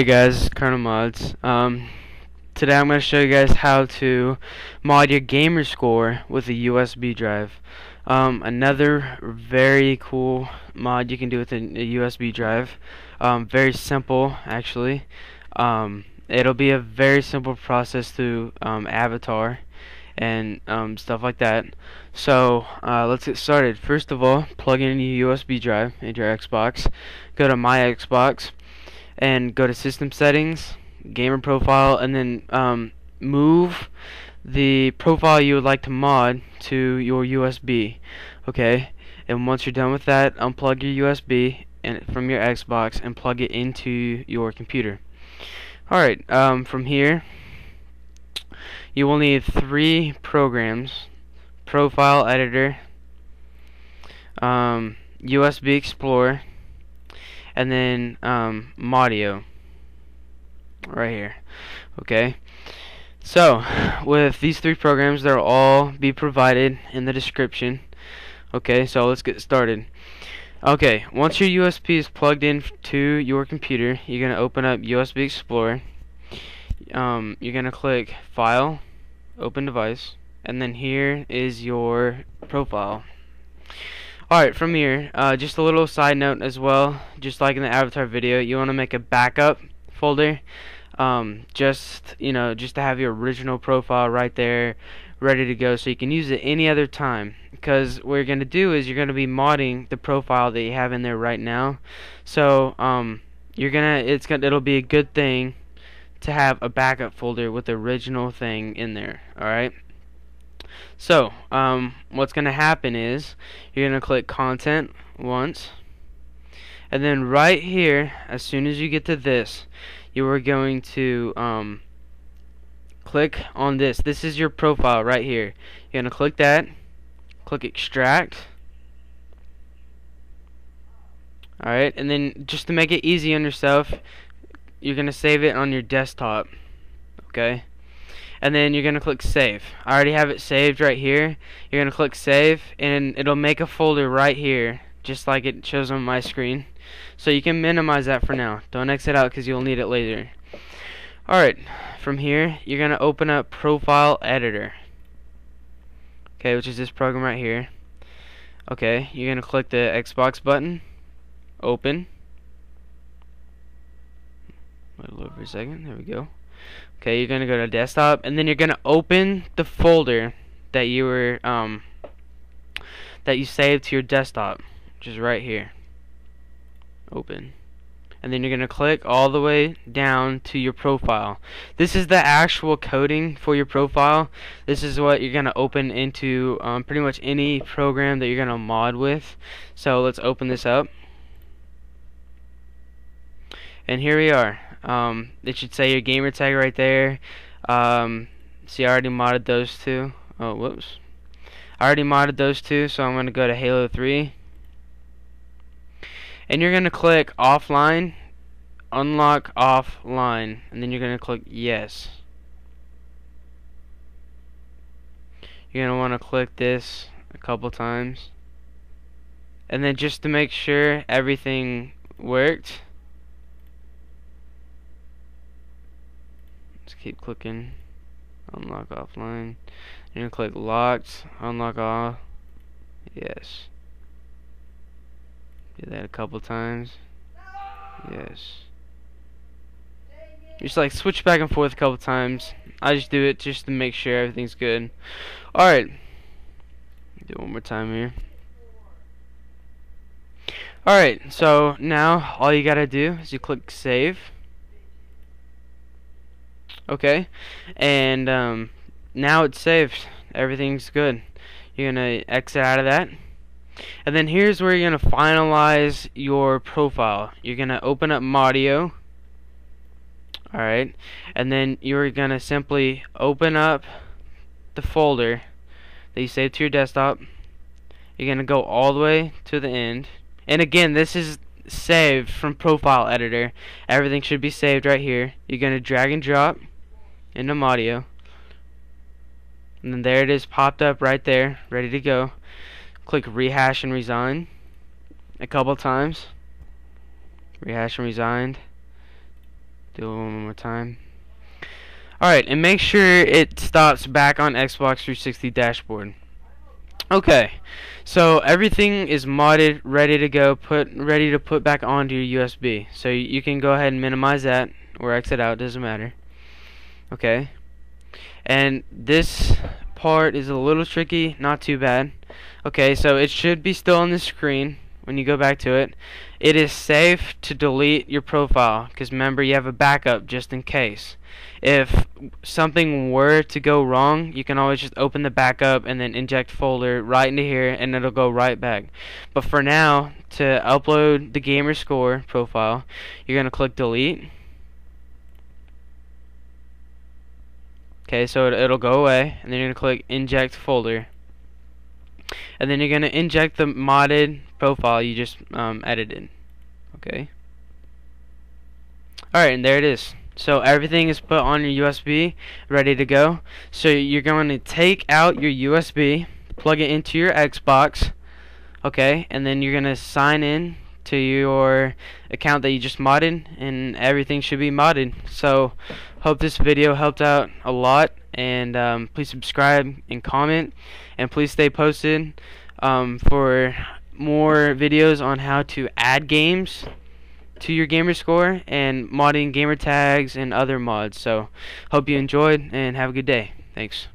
Hey guys, Kernel Mods. Um, today I'm going to show you guys how to mod your gamer score with a USB drive. Um, another very cool mod you can do with a, a USB drive. Um, very simple, actually. Um, it'll be a very simple process through um, Avatar and um, stuff like that. So uh, let's get started. First of all, plug in your USB drive into your Xbox. Go to My Xbox and go to System Settings, Gamer Profile, and then um, move the profile you would like to mod to your USB. Okay, and once you're done with that, unplug your USB and from your Xbox and plug it into your computer. Alright, um, from here you will need three programs profile editor um, USB Explorer and then um, Modio right here. Okay. So with these three programs they'll all be provided in the description. Okay so let's get started. Okay once your USB is plugged in to your computer you're gonna open up USB Explorer. Um, you're gonna click file open device and then here is your profile alright from here uh, just a little side note as well just like in the avatar video you want to make a backup folder um, just you know just to have your original profile right there ready to go so you can use it any other time. Because what you're going to do is you're going to be modding the profile that you have in there right now. So um, you're gonna it's gonna it'll be a good thing to have a backup folder with the original thing in there alright so um, what's gonna happen is you're gonna click content once and then right here as soon as you get to this you are going to um, click on this. This is your profile right here. You're gonna click that click extract. Alright and then just to make it easy on yourself you're gonna save it on your desktop okay and then you're gonna click save. I already have it saved right here. You're gonna click save and it'll make a folder right here just like it shows on my screen. So you can minimize that for now. Don't exit out because you'll need it later. Alright from here you're gonna open up profile editor. Okay which is this program right here. Okay you're gonna click the Xbox button. Open. Wait a little for a second. There we go. Okay, you're gonna go to desktop, and then you're gonna open the folder that you were um that you saved to your desktop, which is right here. Open. And then you're gonna click all the way down to your profile. This is the actual coding for your profile. This is what you're gonna open into um, pretty much any program that you're gonna mod with. So let's open this up. And here we are um, it should say your gamer tag right there. Um, see, I already modded those two. Oh, whoops. I already modded those two, so I'm going to go to Halo 3. And you're going to click offline, unlock offline, and then you're going to click yes. You're going to want to click this a couple times. And then just to make sure everything worked, Just keep clicking. Unlock offline. You're gonna click locked. Unlock all. Yes. Do that a couple times. Yes. Just like switch back and forth a couple times. I just do it just to make sure everything's good. Alright. Do it one more time here. Alright, so now all you gotta do is you click save okay? And um, now it's saved. Everything's good. You're gonna exit out of that. And then here's where you're gonna finalize your profile. You're gonna open up Modio. Alright? And then you're gonna simply open up the folder that you saved to your desktop. You're gonna go all the way to the end. And again this is saved from profile editor. Everything should be saved right here. You're gonna drag and drop into Modio. And then there it is popped up right there, ready to go. Click rehash and resign a couple times. Rehash and resigned. do it one more time. Alright, and make sure it stops back on Xbox 360 dashboard. Okay, so everything is modded, ready to go, put ready to put back onto your USB. So you can go ahead and minimize that or exit out, doesn't matter. Okay, and this part is a little tricky, not too bad. Okay, so it should be still on the screen when you go back to it. It is safe to delete your profile because remember you have a backup just in case. If something were to go wrong, you can always just open the backup and then inject folder right into here and it'll go right back. But for now, to upload the gamer score profile, you're going to click delete. Okay, so it, it'll go away and then you're going to click inject folder. And then you're going to inject the modded profile you just um, edited okay? Alright and there it is. So everything is put on your USB ready to go. So you're going to take out your USB plug it into your Xbox okay? And then you're going to sign in to your account that you just modded and everything should be modded. So hope this video helped out a lot and um, please subscribe and comment and please stay posted um, for more videos on how to add games to your gamer score and modding gamer tags and other mods. So hope you enjoyed and have a good day. Thanks